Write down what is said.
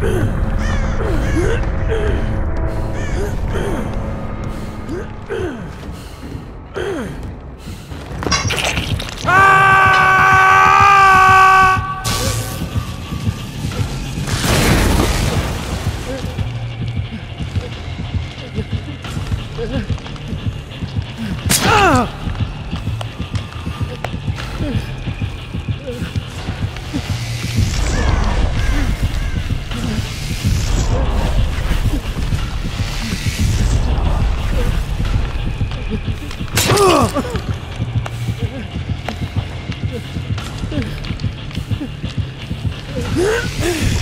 Ugh! Huh?